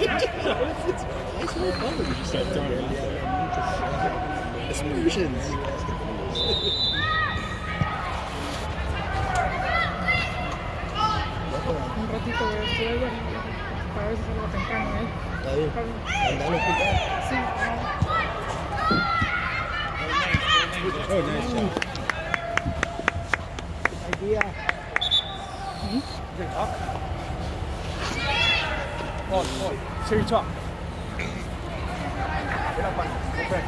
It's more fun when you just start throwing it out. Explosions. Un ratito voy a estudiar ayer, para ver si salgo temprano, ¿eh? Está puta. Sí. Oh, nice shot. Idea. Paul, Paul, Siri talk. Get up on okay.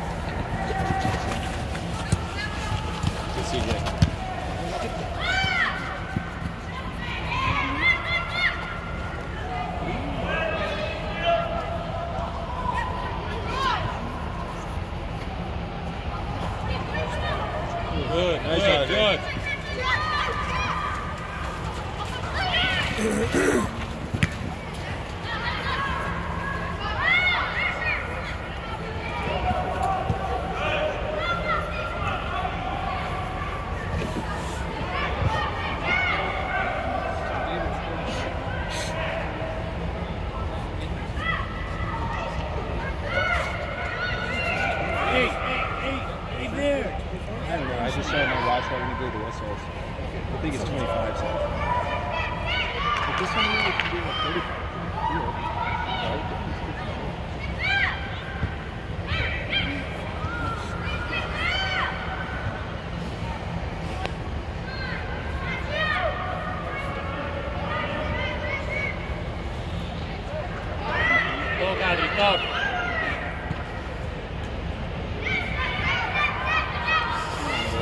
Good CJ. Good, nice Good, shot. good. Hey, hey, hey, hey there. I don't know. I just saw my watch while we blew the whistles. I think it's 25 seconds. But this one really can be like 35. Talk, Adri, talk.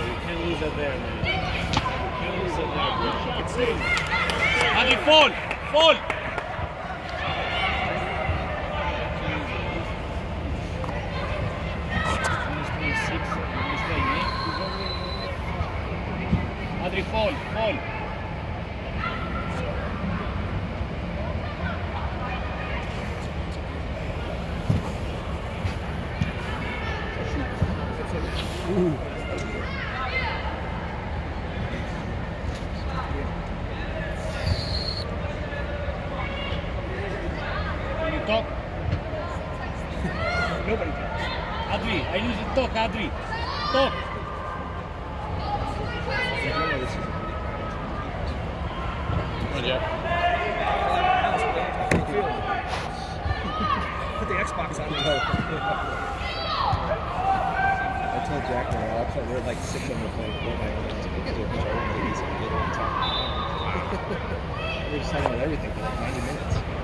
You can't lose it there, man. You can't lose it there, bro. It's safe. Adri, fall! Fall! Adri, fall, fall. Can you talk? Nobody talks. Adri, I need you to talk, Adri. Talk. Put the Xbox on. I told Jack when I watched it, we were like playing Fortnite. and I was like, you guys are a bunch of old ladies. were just talking about everything for like 90 minutes.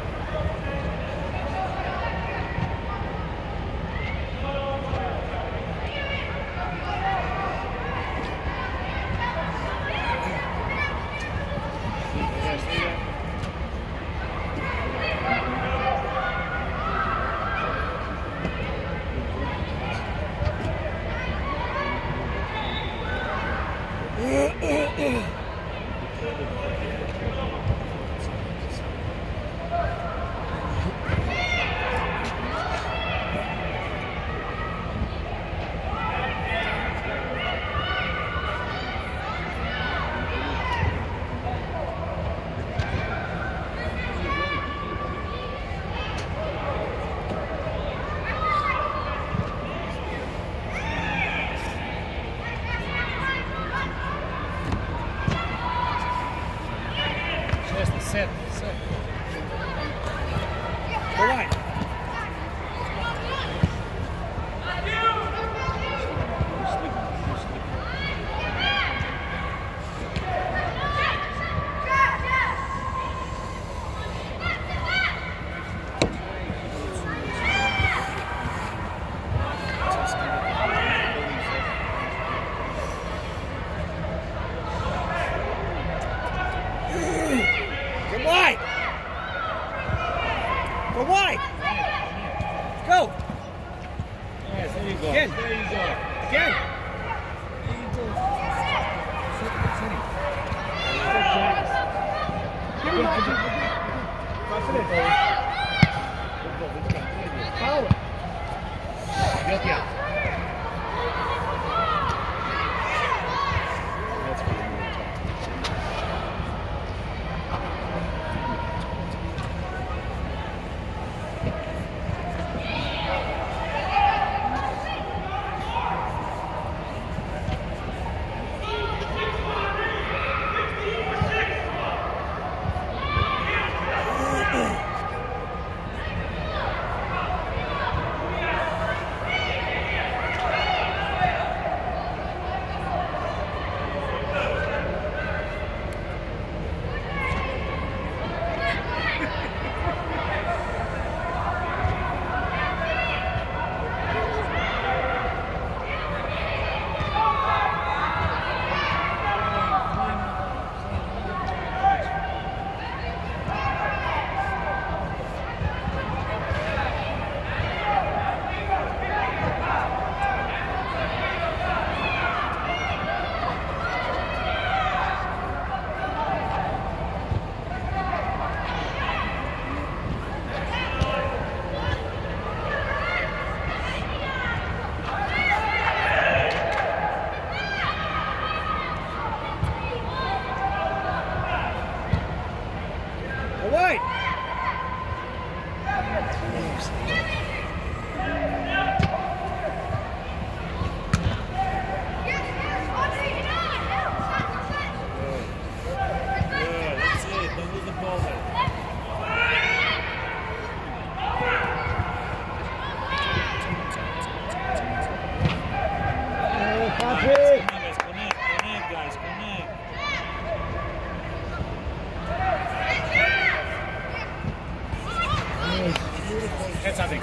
That's nothing.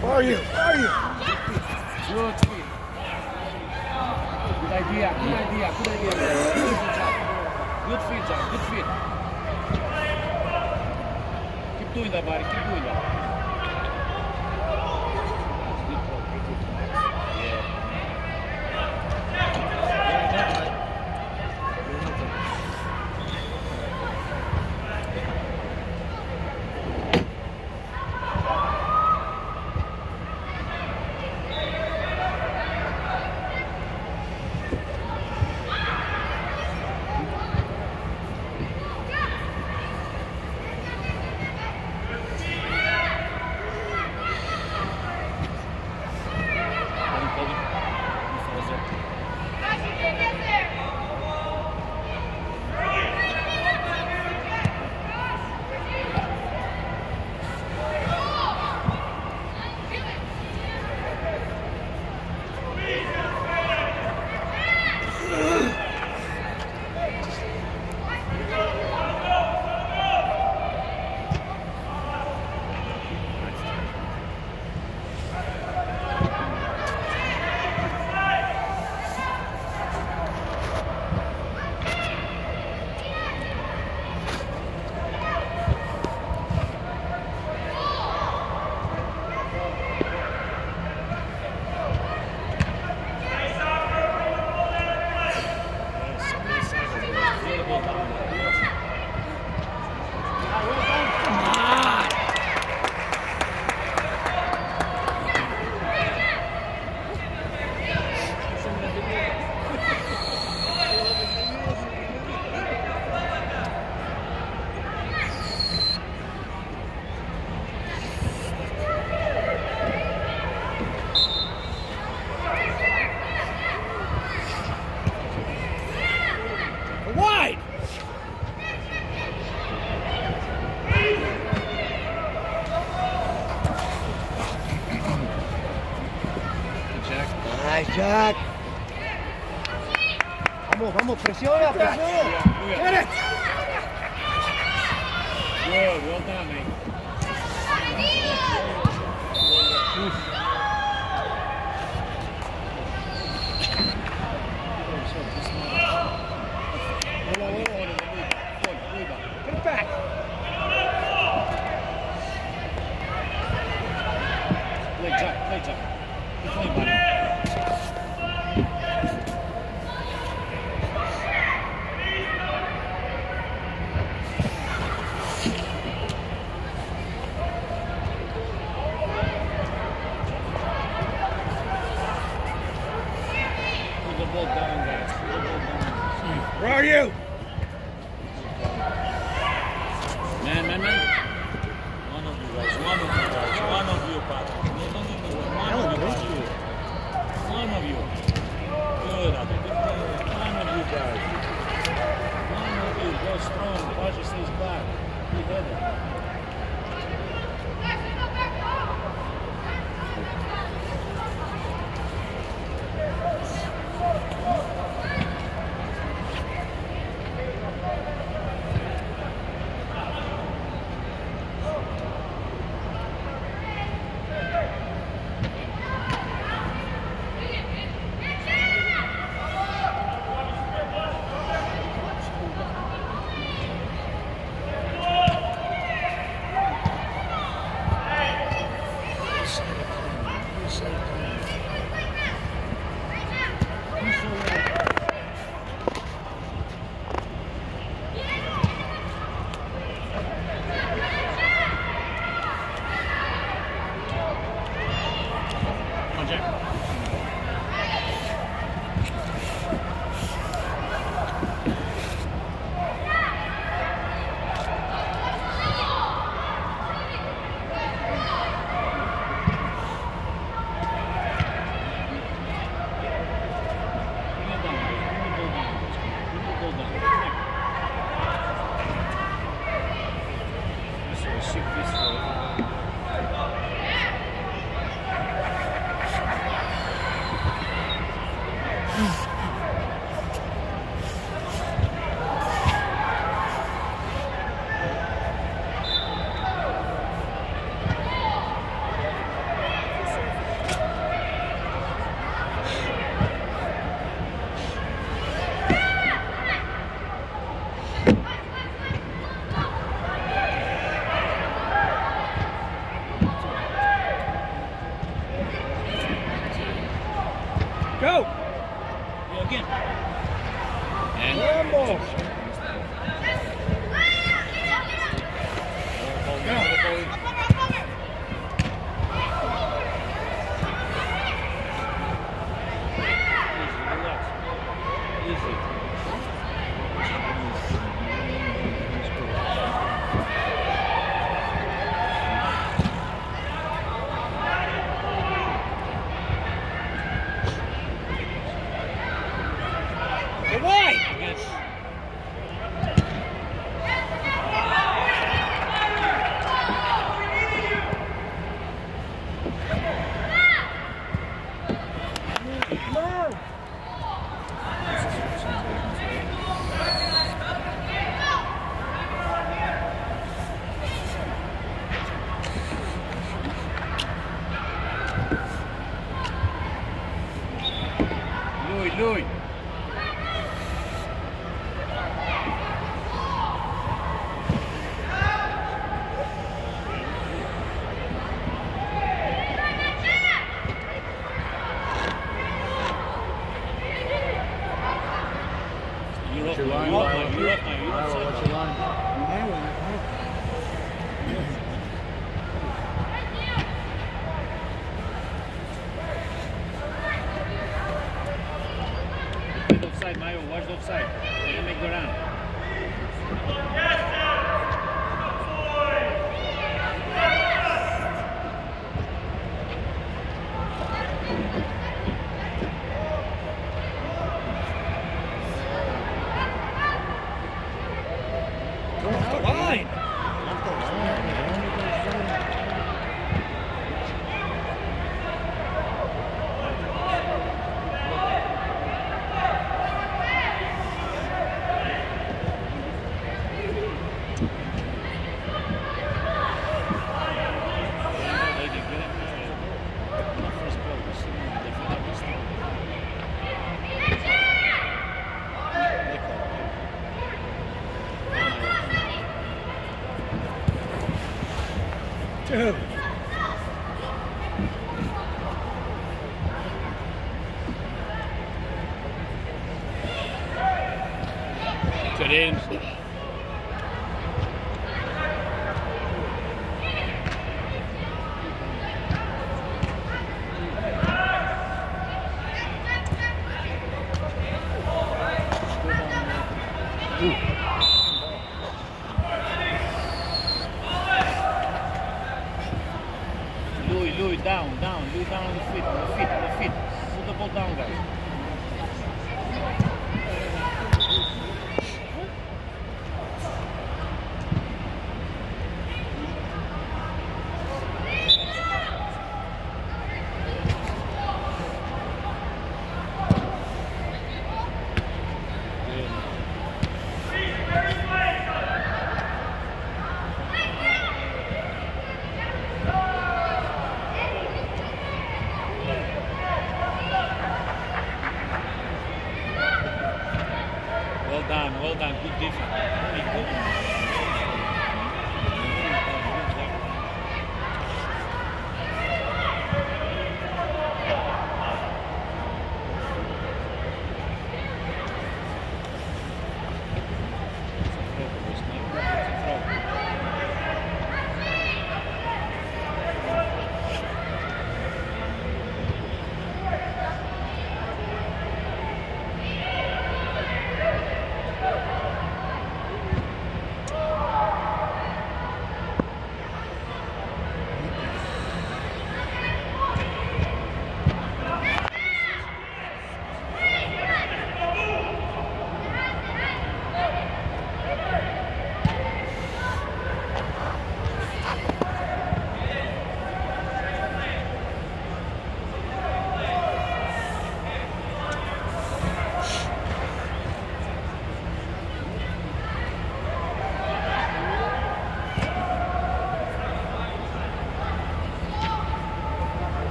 Where are you? Where are you? Good. Idea. Good idea. Good idea. Good feed, job. Good feed. Keep doing that, buddy. Keep doing that. easy. offside. Let me go down.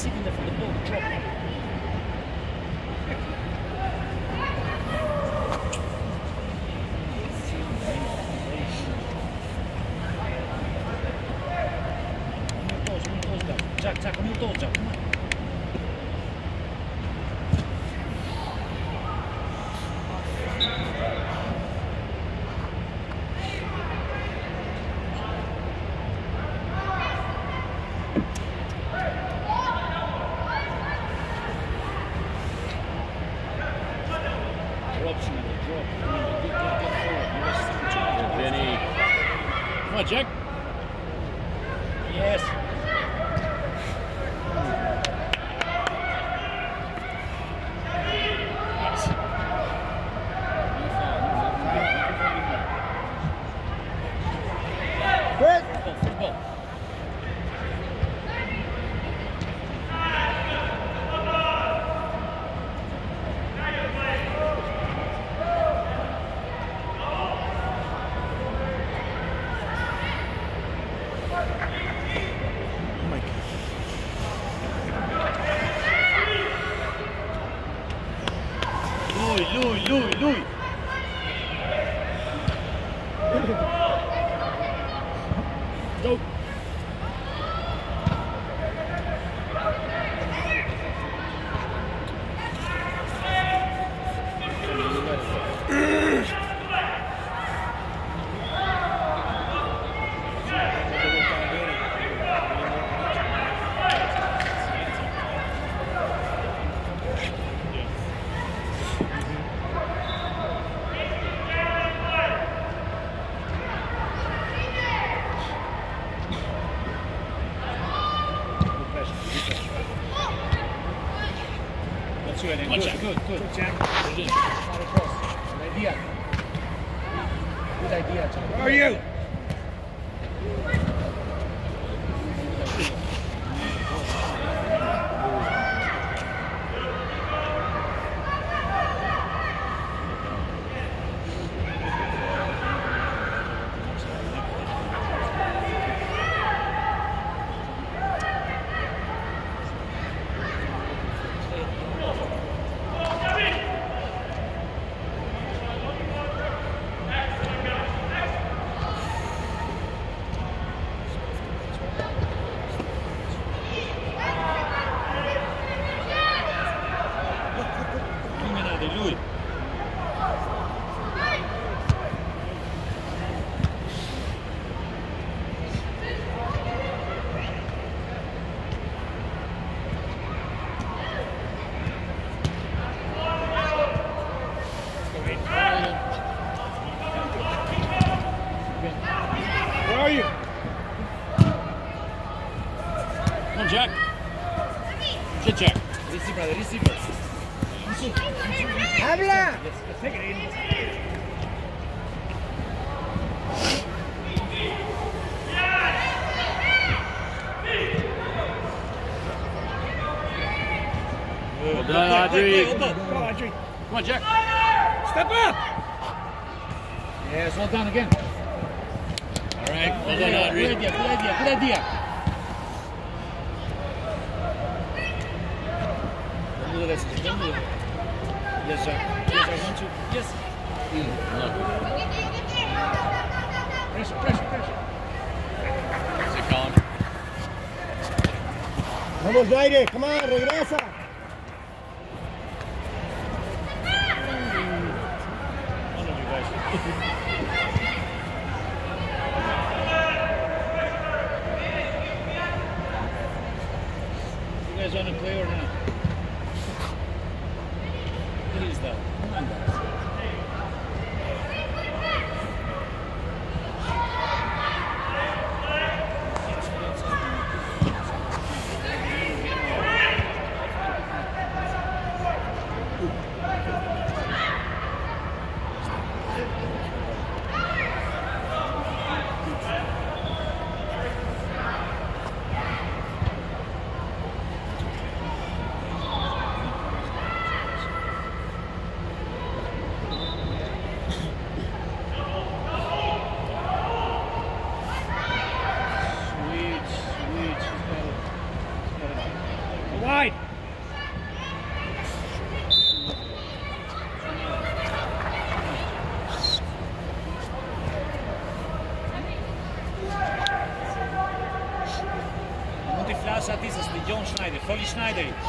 signaler from the ball. Drop. good, and good, out. good, good. Good. Good idea. Good idea. How are you? Yes, sir. Yes, I want you. Yes. Pressure, pressure, pressure. What's it called? Vamos, Daire. Come on, regresa. One of you guys. Holly Schneider.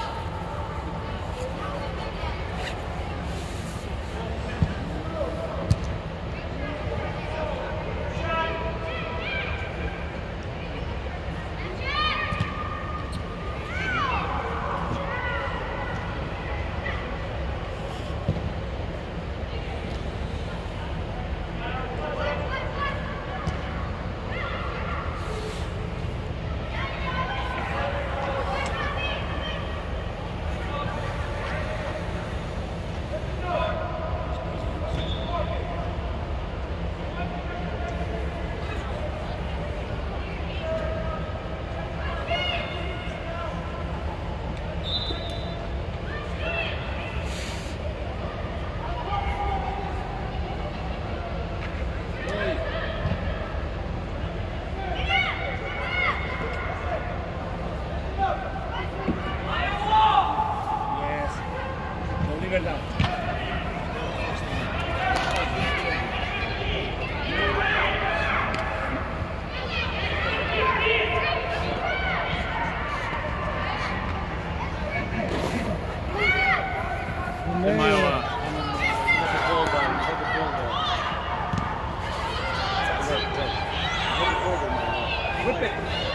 え?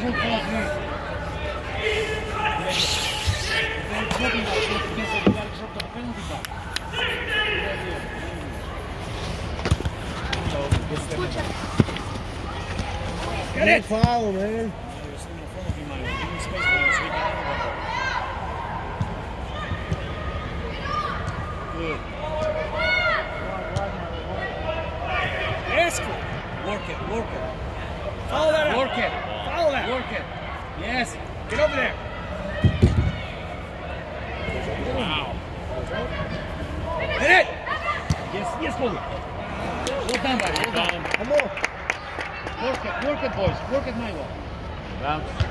Get it! Foul, man. 前を。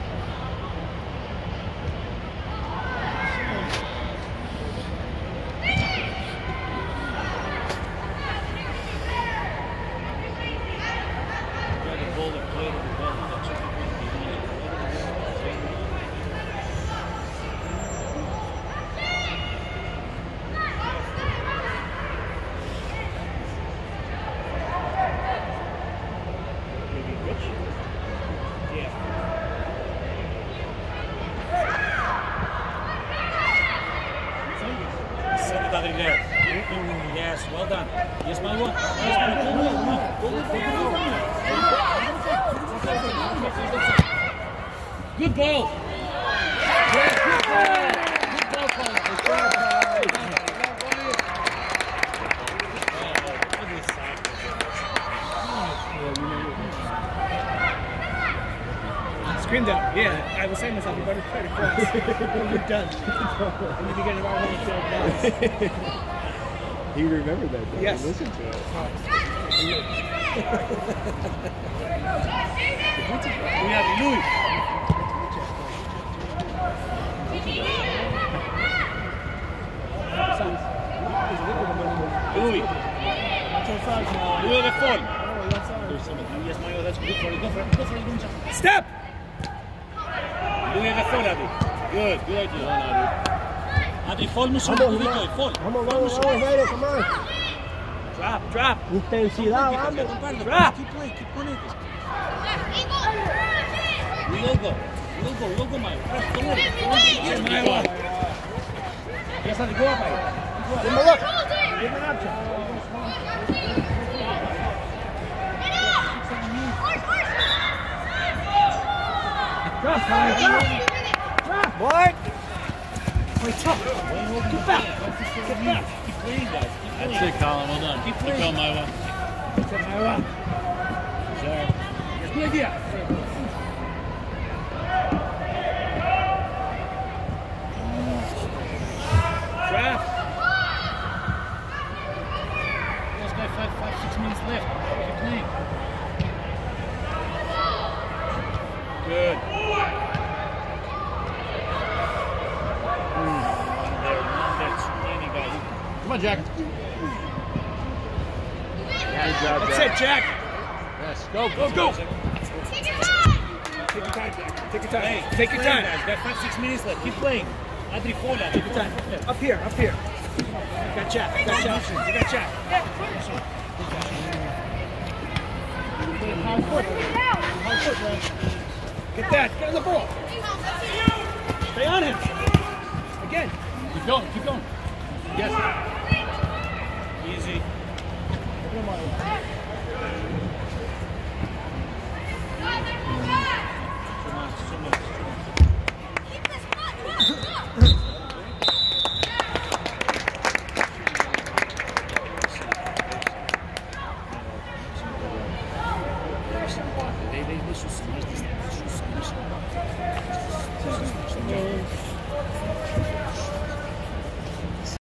Good ball. Yes, good ball. Good ball, Paula. Scream down. Yeah, I was saying to myself, you better try to cross. You're done. I need to get it all on the field now. He remembered that. Though. Yes. He listened to it. We have Louis. Louis. Louis the fall. Yes, Mario, that's good for you. Go for it. Go for it. Go for it. Step! Louis the fall, Adi. Good, good idea. Adi, fall mo Come sumo. on, Dito, fall. on. Vamos, vamos, vamos, Jairo, come on. Drop, drop. Intensidad, vamos. Drop. Keep playing, keep connecting. We will go. We will go. We will go, Mario. Press, don't worry. Don't worry. Yes, Mario. Yes, Adi, go up, Give him a look. Give him an option. Drop, drop! Boy! Play tough. Get back! Get back! Keep playing, guys. Keep playing. That's it, Colin. Well done. Keep playing. Maiwa. Get my run. Sure. Good idea. Draft. There's got five, five, six minutes left. Keep playing. Good. One there, one there. Too many guys. Come on, Jack. Good job, That's it, Jack. Yes, go. Go, go. Take your time, Jack. Take your time. Hey, Take your time. guys. Got five, six minutes left. Keep playing. Adri Fola. Take your time. Up here, up here. You got Jack. You got Jack. You got Jack. Hard foot. Hard foot, man. Get that. Get on the ball. Stay on him. Again. Keep going, keep going. Easy. Yeah.